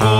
Oh,